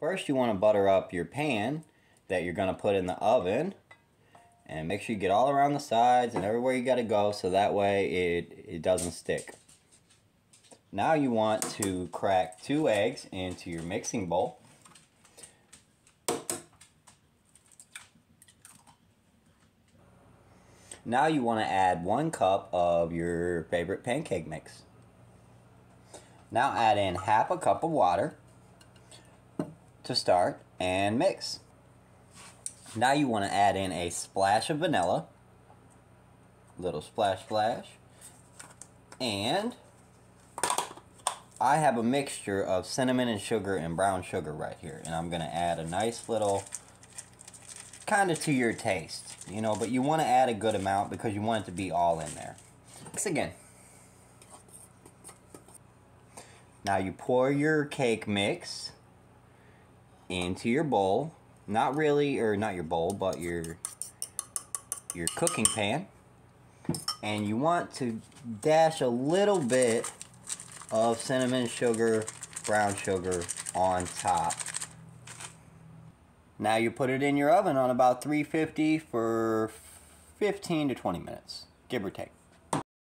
First you want to butter up your pan that you're going to put in the oven and make sure you get all around the sides and everywhere you got to go so that way it, it doesn't stick. Now you want to crack two eggs into your mixing bowl. Now you want to add one cup of your favorite pancake mix. Now add in half a cup of water to start and mix. Now you want to add in a splash of vanilla, little splash splash, and I have a mixture of cinnamon and sugar and brown sugar right here and I'm going to add a nice little kind of to your taste you know but you want to add a good amount because you want it to be all in there. Mix again. Now you pour your cake mix into your bowl. Not really or not your bowl but your your cooking pan. And you want to dash a little bit of cinnamon sugar brown sugar on top. Now you put it in your oven on about 350 for 15 to 20 minutes give or take